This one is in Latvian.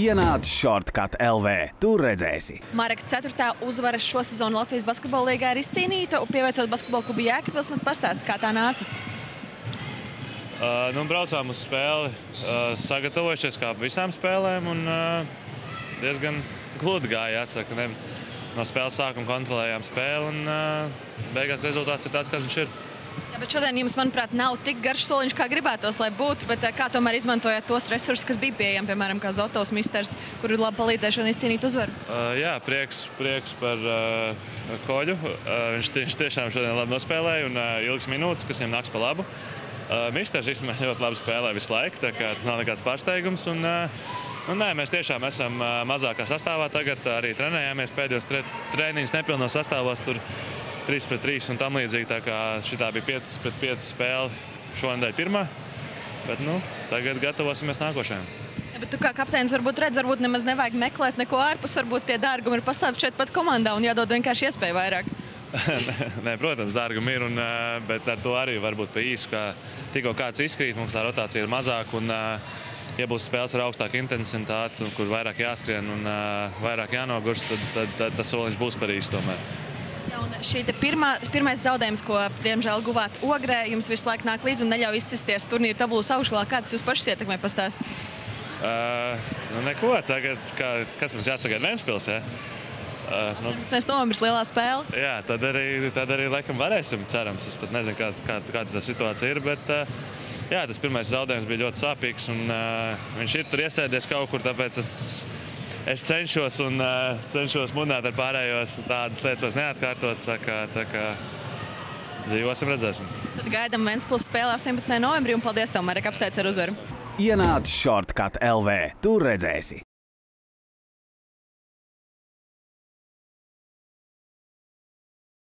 Ienāc Shortcut LV. Tur redzēsi. Marka 4. uzvara šo sezonu Latvijas basketbola līgā ir izcīnīta, pieveicot basketbola klubu Jēkabils, un pastāst, kā tā nāca. Uh, nu, braucām uz spēli, uh, sagatavojušies kā visām spēlēm. Un, uh, diezgan gludi gāja. Jāsaka, ne, no spēles sākuma kontrolējām spēli. Un, uh, beigās rezultāts ir tāds, kāds viņš ir. Jā, bet šodien jums, manuprāt, nav tik garš soliņš, kā gribētos, lai būtu. Bet, kā tomēr izmantojat tos resursus, kas bija pieejami, piemēram, kā Zotovs Misters, kur ir labi palīdzēšana izcīnīt uzvaru? Uh, jā, prieks, prieks par uh, koļu. Uh, viņš, viņš tiešām šodien labi nospēlēja un uh, ilgas minūtes, kas viņam nāks pa labu. Uh, Misters īstenībā ļoti labi spēlē visu laiku, tā kā tas nav nekāds pārsteigums. Un, uh, Nu, nē, mēs tiešām esam mazākā sastāvā. Tagad arī trenējāmies pēdējos tre, treniņus nepilnos sastāvos. Tur 3 pret 3 un tam līdzīgi. Tā kā šī bija 5 pret 5 spēle šonadēļ pirmā. Bet nu, tagad gatavosimies nākošajam. Ja, bet tu kā kapteinis varbūt redz, varbūt nemaz nevajag meklēt neko ārpus. Varbūt tie dārgumi ir pastāvīgi šeit pat komandā un jādod vienkārši iespēju vairāk. Nē, protams, dārgumi ir, un, bet ar to arī var būt pa īsu. Tikko kāds izkrīt, mums tā rotācija ir mazāka. Un, ja būs spēles ar augstāku intensitāti, kur vairāk jāskrien un vairāk jānogurst, tad, tad, tad tas soliņš būs par īstu tomēr. Ja, šī pirmā, pirmais zaudējums, ko diemžēl guvāt Ogrē, jums visu laiku nāk līdzi un neļauj izsisties turnīra tabulas augšgalā. Kādas jūs pašas ietekmē pastāstīt? Uh, nu neko, tagad, kā, kas mums jāsagaida Ventspils, ja? Uh, nu, tas ir novembris lielā spēle. Jā, tad arī, tad arī laikam varēsim, cerams. Es pat nezinu, kāda kā, kā tā situācija ir. Bet, uh, jā, tas pirmais zaudējums bija ļoti sāpīgs. Un, uh, viņš ir tur iesēdies kaut kur, tāpēc es, es cenšos, un, uh, cenšos mudināt ar pārējos tādas lietas neatkārtot. Tā kā, tā kā dzīvosim, redzēsim. Tad gaidām Vēnspils spēlē 18. novembrī un paldies tev, Marek, apsveic ar uzvaru. Ienāc Shortcut LV. Tur redzēsi.